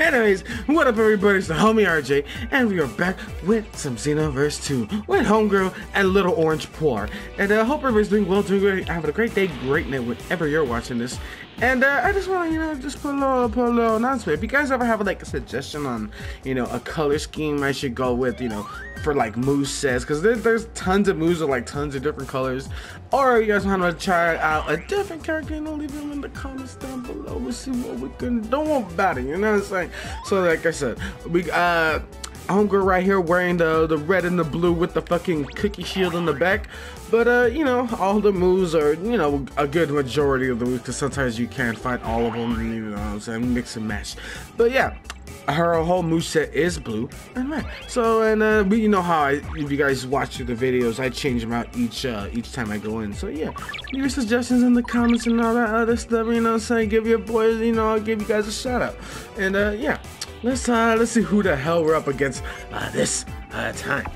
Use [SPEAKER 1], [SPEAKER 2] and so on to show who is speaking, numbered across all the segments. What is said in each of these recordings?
[SPEAKER 1] Anyways, what up everybody, it's the homie RJ, and we are back with some Xenoverse 2 with Homegirl and Little Orange Poor. And I uh, hope everybody's doing well, doing great, having a great day, great night, whenever you're watching this. And uh, I just want to, you know, just put a little, put a little announcement. If you guys ever have like a suggestion on, you know, a color scheme I should go with, you know, for like moves sets, because there, there's tons of moves with like tons of different colors. Or you guys want to try out a different character, you know, leave them in the comments down below. We'll see what we can do about it. You know what I'm saying? So like I said, we uh homegirl right here wearing the the red and the blue with the fucking cookie shield in the back. But uh, you know, all the moves are you know a good majority of the moves because sometimes you can't find all of them. And, you know I'm saying? Mix and match. But yeah. Her whole move set is blue and red. So and uh, we you know how I, if you guys watch the videos, I change them out each uh, each time I go in. So yeah, leave your suggestions in the comments and all that other stuff. You know, what I'm saying give your boys, you know, I'll give you guys a shout out. And uh, yeah, let's uh let's see who the hell we're up against uh, this uh, time.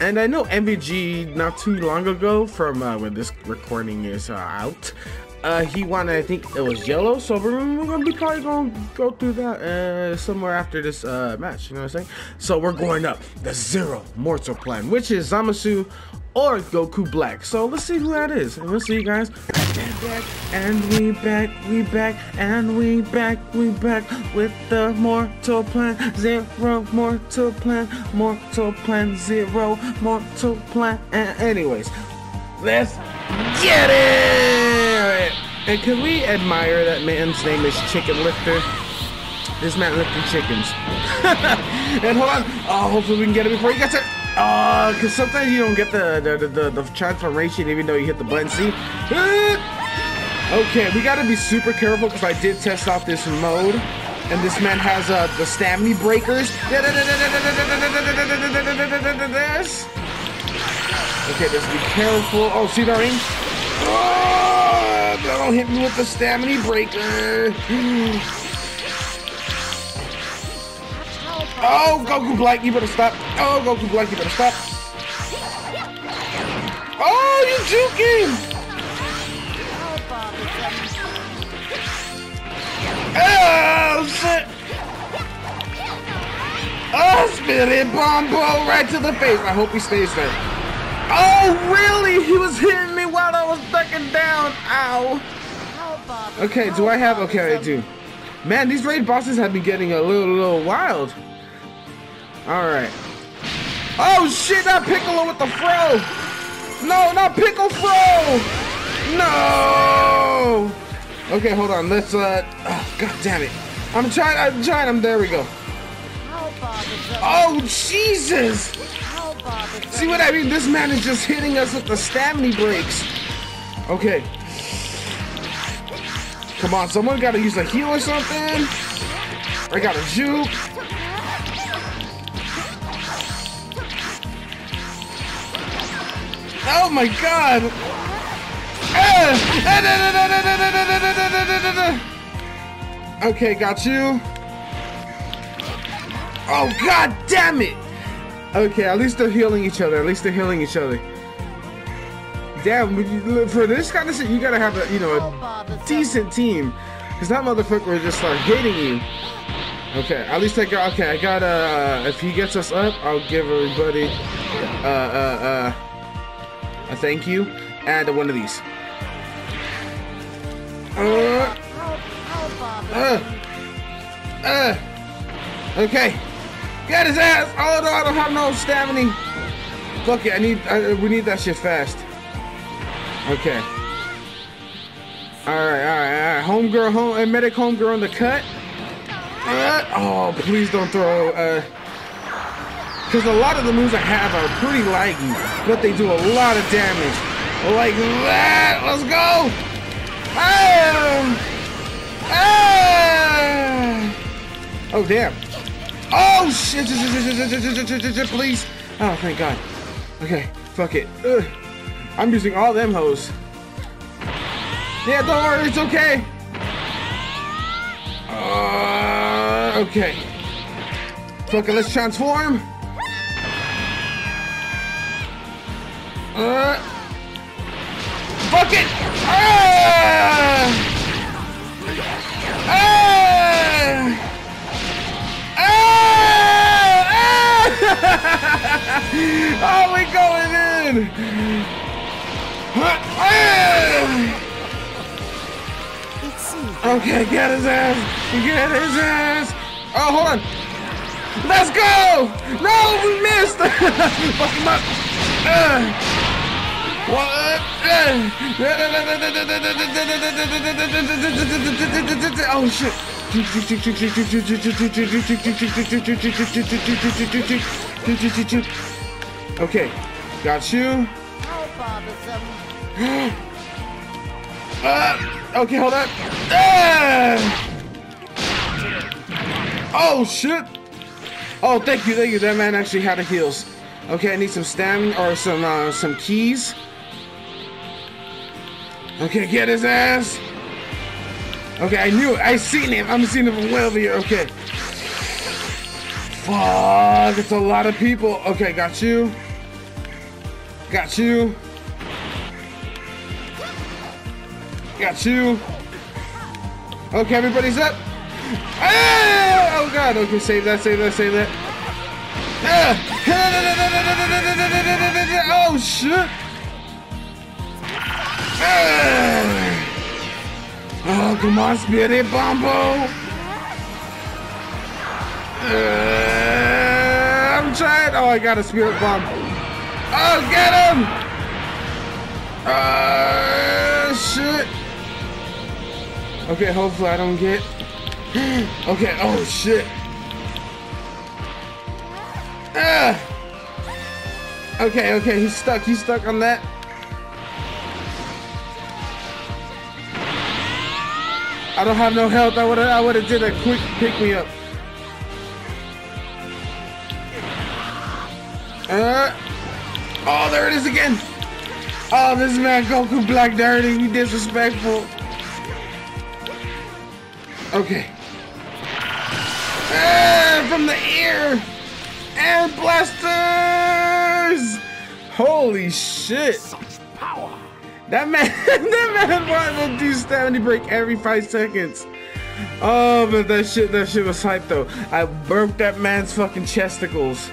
[SPEAKER 1] And I know MVG not too long ago from uh, when this recording is uh, out. Uh, he wanted, I think it was yellow, so we're, we're gonna be probably gonna go through that uh, somewhere after this uh, match. You know what I'm saying? So we're going up the Zero Mortal Plan, which is Zamasu or Goku Black. So let's see who that is, and we'll see you guys. And we back, we back, and we back, we back with the Mortal Plan Zero, Mortal Plan, Mortal Plan Zero, Mortal Plan. And anyways, let's get it! And can we admire that man's name is Chicken Lifter? This man lifting chickens. and hold on. Oh, hopefully we can get it before he gets it. Oh, because sometimes you don't get the the, the, the transformation even though you hit the button. See? Okay, we gotta be super careful because I did test out this mode. And this man has uh, the stamina breakers. Okay, just be careful. Oh, see that ring? Oh, don't hit me with the stamina breaker. Oh, Goku Black, you better stop. Oh, Goku Black, you better stop. Oh, you juking! Oh, shit! Oh, Spirit Bombo right to the face. I hope he stays there. Oh, really? He was hitting me while I was ducking down. Ow. Okay, do I have... Okay, I do. Man, these raid bosses have been getting a little, little wild. Alright. Oh, shit, not Piccolo with the fro. No, not Pickle Fro. No. Okay, hold on. Let's, uh... Oh, God damn it. I'm trying, I'm trying. I'm, there we go. Oh, Jesus! See what I mean? This man is just hitting us with the stamina breaks. Okay. Come on, someone gotta use a heal or something. I got a juke. Oh my god! Okay, got you. Oh, god damn it! Okay, at least they're healing each other. At least they're healing each other. Damn, for this kind of shit, you gotta have a, you know, a decent team. Because that motherfucker will just start hitting you. Okay, at least I got, okay, I got, uh, if he gets us up, I'll give everybody, uh, uh, uh, a thank you, and one of these. Uh, uh, uh, okay. Get his ass! Oh no, I don't have no stamina. Fuck it, I need, I, we need that shit fast. Okay. Alright, alright, alright. Homegirl, home, uh, medic homegirl on the cut. Uh, oh, please don't throw, uh, because a lot of the moves I have are pretty laggy, but they do a lot of damage. Like that, let's go! Ah! Ah! Oh, damn. Oh shit! Please! Oh, thank God. Okay, fuck it. Ugh. I'm using all them hoes. Yeah, don't worry, it's okay. Uh, okay. Fuck it, let's transform. Uh, fuck it! Ah! Ah! Ah! oh, we going in! Ah! Okay, get his ass! Get his ass! Oh, hold on! Let's go! No, we missed! Fuck him up! Uh. Oh shit! Okay, got you. uh, okay, hold on. Ah! Oh shit! Oh, thank you, thank you. That man actually had a heals. Okay, I need some stamina or some uh, some keys. Okay, get his ass. Okay, I knew it. I seen him. I'm seeing him from well here. Okay. Fuck, it's a lot of people. Okay, got you. Got you. Got you. Okay, everybody's up. Ah! Oh god, okay, save that, save that, save that. Ah! Oh shit! Oh, come on, Spirit Bombo! Uh, I'm trying. Oh, I got a Spirit Bomb. Oh, get him! Uh, shit. Okay, hopefully I don't get okay, oh shit. Ah! Okay, okay, he's stuck. He's stuck on that. I don't have no health. I would I would have did a quick pick me up. Uh, oh, there it is again. Oh, this man Goku Black Dirty. He disrespectful. Okay. Ah, from the ear! And blasters! Holy shit! Such power! That man, that man will do stamina break every five seconds. Oh, but that shit, that shit was hype though. I broke that man's fucking chesticles.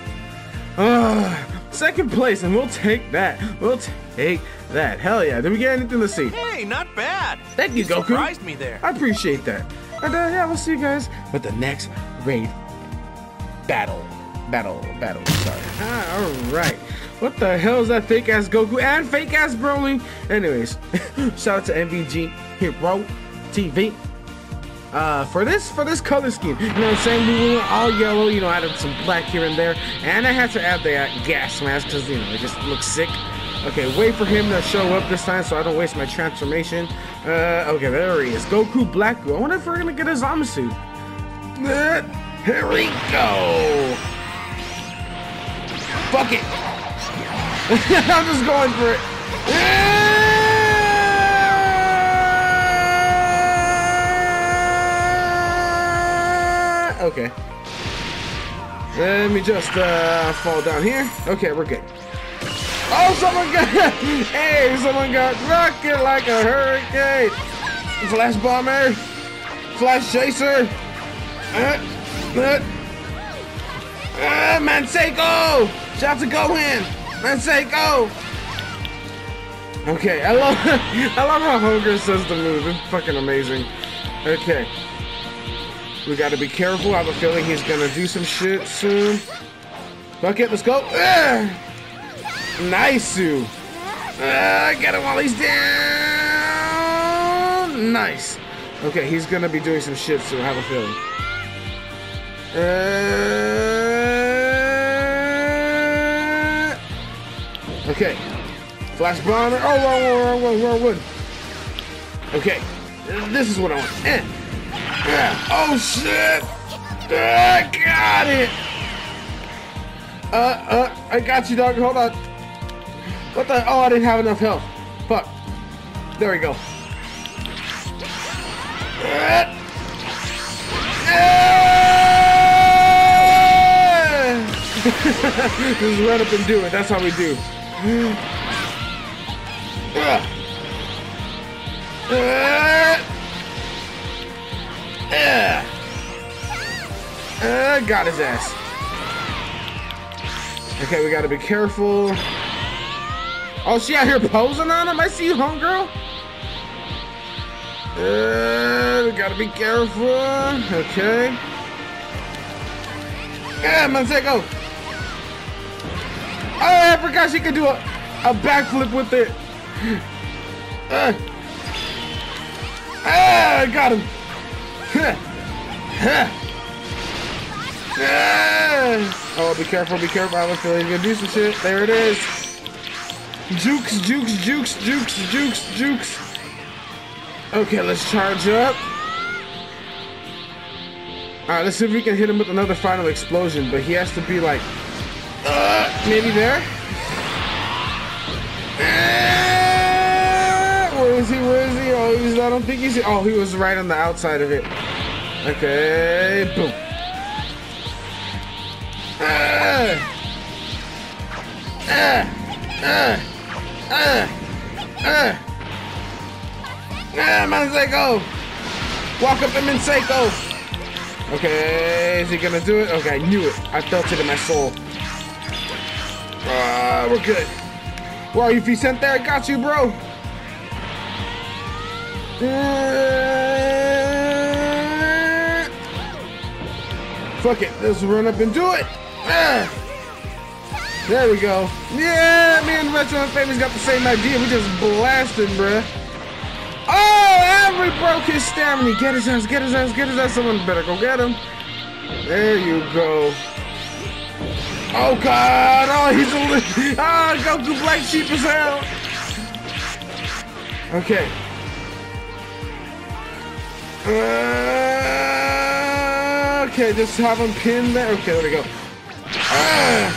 [SPEAKER 1] Ah, second place, and we'll take that. We'll take that. Hell yeah! Did we get anything to see?
[SPEAKER 2] Hey, not bad.
[SPEAKER 1] Thank you,
[SPEAKER 2] you
[SPEAKER 1] Goku.
[SPEAKER 2] Surprised me there.
[SPEAKER 1] I appreciate that. And uh, yeah, we'll see you guys with the next raid battle. Battle, battle, sorry. Ah, alright. What the hell is that fake ass Goku and fake ass Broly? Anyways, shout out to MVG Hero TV. Uh, for this for this color scheme, you know what I'm saying? We went all yellow, you know, added some black here and there, and I had to add the uh, gas mask because you know it just looks sick. Okay, wait for him to show up this time so I don't waste my transformation. Uh, okay, there he is. Goku Black. I wonder if we're gonna get a Zamasu. Uh, here we go. Fuck it. I'm just going for it. Okay. Let me just uh, fall down here. Okay, we're good. Oh, someone got, hey, someone got rocket like a hurricane. Flash bomber, flash chaser. Uh, uh, uh, Manseko! Shout to go say go! Okay, I love I love how Hoger says the move. It's fucking amazing. Okay. We gotta be careful. I have a feeling he's gonna do some shit soon. Fuck it, let's go. Ugh. Nice, Sue. Uh, get him while he's down. Nice. Okay, he's gonna be doing some shit, so I have a feeling. Uh, okay. Flash bomber. Oh, wrong, wrong, wrong, wrong, wrong, Okay. This is what I want. Yeah. Oh, shit. Uh, got it. Uh, uh, I got you, dog. Hold on. What the? Oh, I didn't have enough health. Fuck. There we go. Just run up and do it. That's how we do. Uh, got his ass. Okay, we gotta be careful. Oh, she out here posing on him? I see you, homegirl. Uh, we gotta be careful. Okay. Yeah, Monseco. Oh, I forgot she could do a, a backflip with it. Uh, ah, got him. Oh, be careful, be careful. I a feeling he's gonna do some shit. There it is. Jukes, jukes, jukes, jukes, jukes, jukes. Okay, let's charge up. Alright, let's see if we can hit him with another final explosion, but he has to be like, uh, maybe there? Uh, where is he? Where is he? Oh, he's, I don't think he's, oh, he was right on the outside of it. Okay, boom. Uh, uh, uh, uh, uh. Ah, Manseco! Walk up him and Seiko! Okay, is he gonna do it? Okay, I knew it. I felt it in my soul. Ah, we're good. Where are you, Vicente? I got you, bro. Uh, fuck it. Let's run up and do it. Ah. There we go. Yeah, me and Retro and Famous got the same idea. We just blasted, bruh. Oh, Avery broke his stamina. Get his ass, get his ass, get his ass. Someone better go get him. There you go. Oh, God. Oh, he's a little... Ah, Goku Black Sheep as hell. Okay. Uh, okay, just have him pinned there. Okay, there we go. Uh,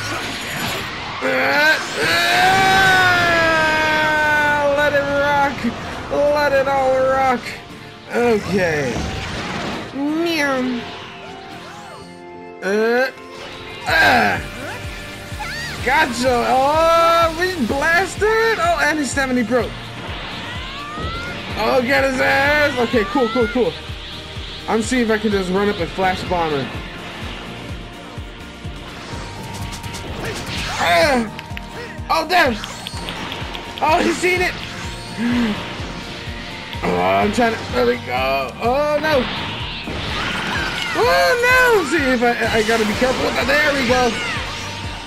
[SPEAKER 1] uh, let it rock. Let it all rock. Okay. Meow. Uh. Ah. Gotcha. Oh, we blasted. Oh, and his stamina broke. Oh, get his ass. Okay, cool, cool, cool. I'm seeing if I can just run up and flash bomb him. Ah. Oh, damn. Oh, he's seen it. Oh, I'm trying to. There we go. Oh no. Oh no. See if I. I gotta be careful with that. There we go.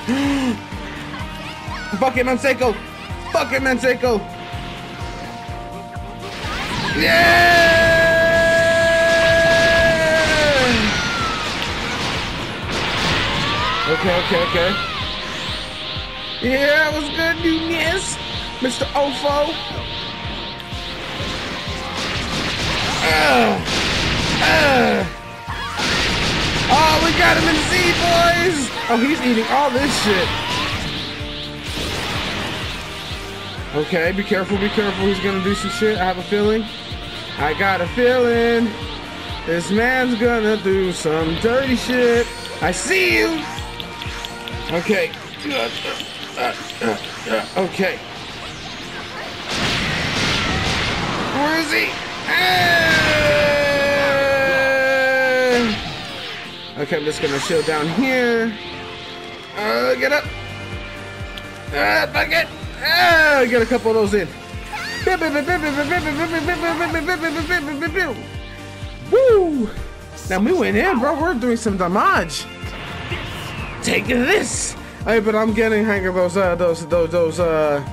[SPEAKER 1] Fuck it, Manseco. Fuck it, Manseco. Yeah. Okay, okay, okay. Yeah, what's good, Nunez? Mr. Ofo. Uh, uh. Oh, we got him in Z, boys! Oh, he's eating all this shit. Okay, be careful, be careful. He's gonna do some shit. I have a feeling. I got a feeling. This man's gonna do some dirty shit. I see you. Okay. Okay. Where is he? Ah! Okay, I'm just gonna chill down here. Uh, get up. Uh, back it. Uh, get a couple of those in. Woo! Now we went in, bro. We're doing some damage. Take this. Hey, but I'm getting hang of those, uh, those, those, those, uh,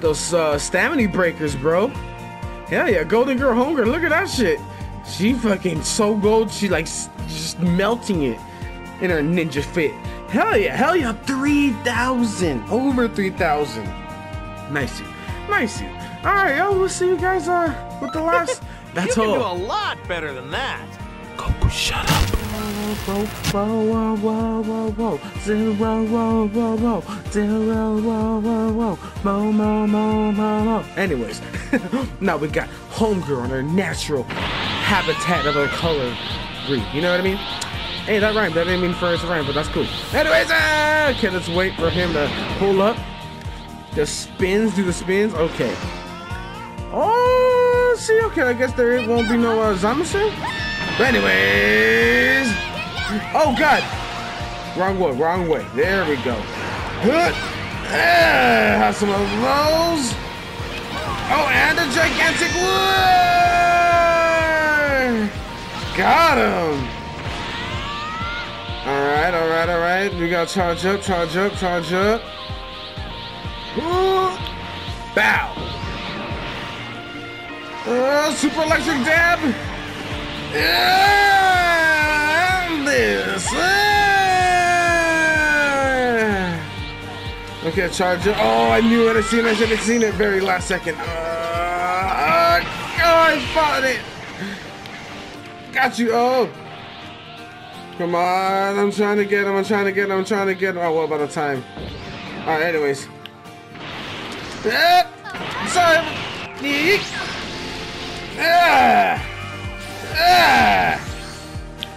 [SPEAKER 1] those, uh, stamina breakers, bro. Hell yeah, Golden Girl Hunger. Look at that shit. She fucking so gold. She like just melting it in her ninja fit. Hell yeah, hell yeah, 3,000. Over 3,000. Nice. Nice. All right, yo, we'll see you guys uh with the last. That's
[SPEAKER 2] you
[SPEAKER 1] all.
[SPEAKER 2] can do a lot better than that.
[SPEAKER 1] Goku, shut up. Whoa, whoa, whoa, whoa, whoa, whoa, zero, whoa, whoa, whoa, zero, whoa, whoa, whoa, mo, mo, mo, mo, mo. Anyways, now we got Homegirl on her natural habitat of a color green. You know what I mean? Hey, that rhymed. That didn't mean to rhyme, but that's cool. Anyways, uh, okay, let's wait for him to pull up. The spins, do the spins? Okay. Oh, see, okay, I guess there won't be no uh, Zamasu. But anyways, oh god, wrong way, wrong way. There we go. Good. Yeah, have some of those. Oh, and a gigantic war. Got him. All right, all right, all right. We got charge up, charge up, charge up. Bow. Uh, super electric dab. And this. Uh, okay, charge it. Oh, I knew it. I seen it. I should have seen it very last second. Uh, uh, oh, I fought it. Got you. Oh. Come on. I'm trying to get him. I'm trying to get him. I'm trying to get him. Oh, what about the time? All right, anyways. Yep. Sorry. Yeek. Ah. Ah.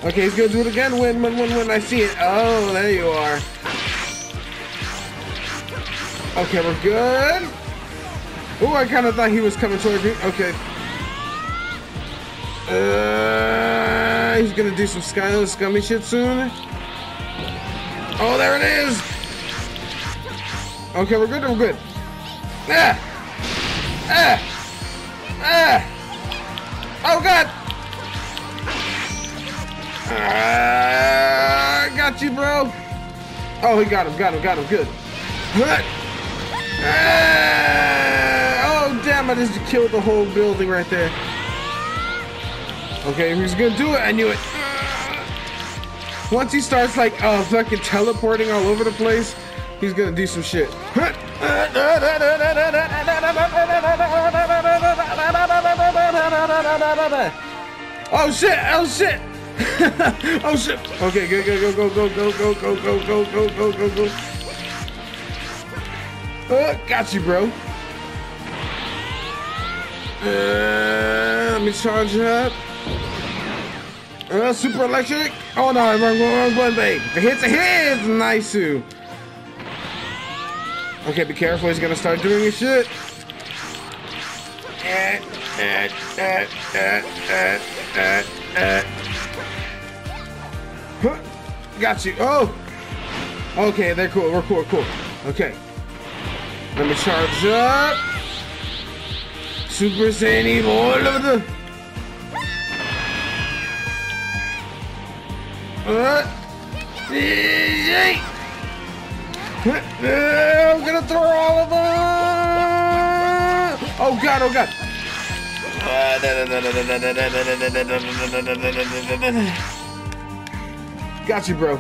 [SPEAKER 1] Okay, he's gonna do it again. Win, win, win, win. I see it. Oh, there you are. Okay, we're good. Oh, I kind of thought he was coming towards me. Okay. Uh, he's gonna do some sky scummy shit soon. Oh, there it is. Okay, we're good. We're good. Ah. Ah. Ah. Oh God! Ah, got you, bro. Oh, he got him, got him, got him. Good. Ah, oh, damn! I just killed the whole building right there. Okay, he's gonna do it. I knew it. Once he starts like uh, fucking teleporting all over the place, he's gonna do some shit. Oh shit! Oh shit! oh shit! Okay, go go go go go go go go go go go go go. Uh, got you, bro. Uh, let me charge up. Uh, super electric. Oh no, wrong, wrong, wrong babe. If it hits, it hits. Nice. Okay, be careful. He's gonna start doing his shit. Huh. Got you. Oh. Okay, they're cool. We're cool. Cool. Okay. Let me charge up. Super Saiyan Evil. I'm gonna throw all of them. Oh god! Oh god! Got you, bro.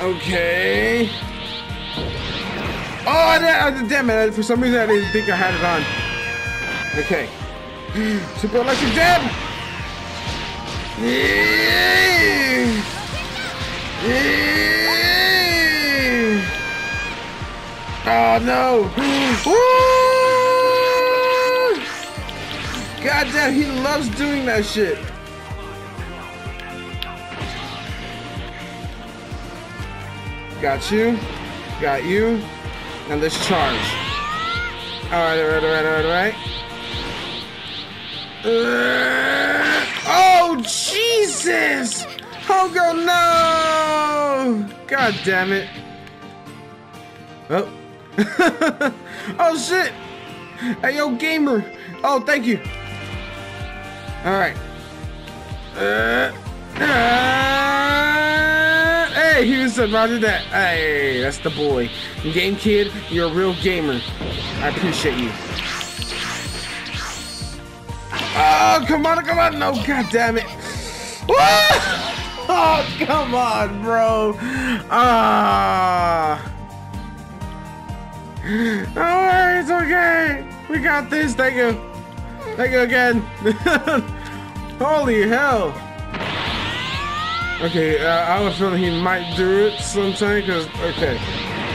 [SPEAKER 1] Okay. Oh, damn it! For some reason, I didn't think I had it on. Okay. Super electric jab. Oh no! God damn, he loves doing that shit. Got you. Got you. And let's charge. Alright, alright, alright, alright, alright. Oh, Jesus! Oh, girl, no! God damn it. Oh. oh, shit! Hey, yo, gamer! Oh, thank you. Alright. Uh, uh, hey, Houston, roger that. Hey, that's the boy. Game kid, you're a real gamer. I appreciate you. Oh, come on, come on. No, god damn it. Oh, come on, bro. Ah. Alright, it's okay. We got this. Thank you. Thank you again. Holy hell. Okay, uh, I was feeling he might do it sometime because, okay,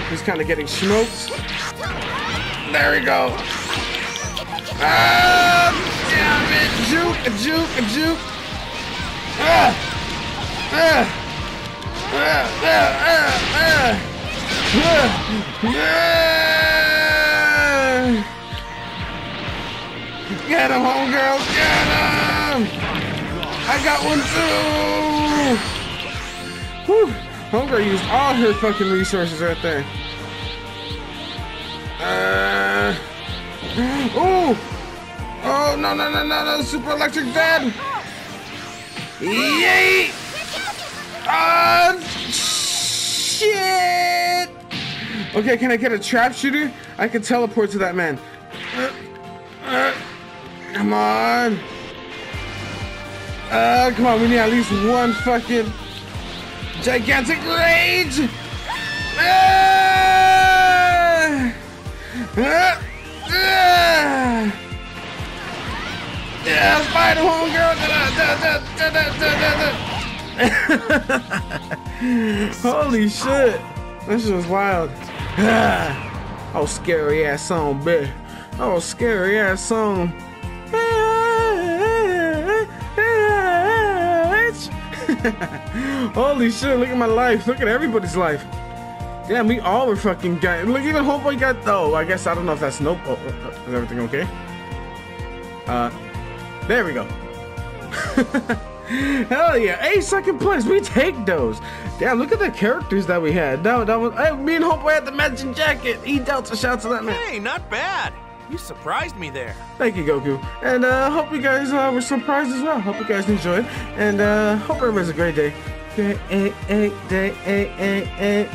[SPEAKER 1] he's kind of getting smoked. There we go. Ah, damn it. Juke, juke, juke. Ah, ah, Get him, homegirl, get him! I got one too! Whew. Homegirl used all her fucking resources right there. Uh, oh! Oh, no, no, no, no, no, super electric fan! Yay! Ah, shit! Okay, can I get a trap shooter? I can teleport to that man. Uh, uh, come on. Uh, come on, we need at least one fucking gigantic rage! Uh, uh, uh. Yeah, spider homegirl! Holy shit! This was wild. oh, scary ass song, bitch. Oh, scary ass song. Holy shit, look at my life. Look at everybody's life. Damn, we all were fucking guys. Look, even Homeboy got. Oh, I guess I don't know if that's nope. Oh, oh, is everything okay? Uh, there we go. Hell yeah. Hey, second place. We take those. Damn, look at the characters that we had. That, that was, hey, me and Homeboy had the matching jacket. E Delta, shout to that man.
[SPEAKER 2] Hey, not bad. You surprised me there.
[SPEAKER 1] Thank you, Goku. And uh, hope you guys uh, were surprised as well. Hope you guys enjoyed. And uh, hope has a great day. Great day,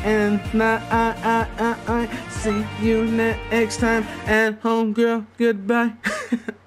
[SPEAKER 1] and night. I, I, I, see you next time. And homegirl, goodbye.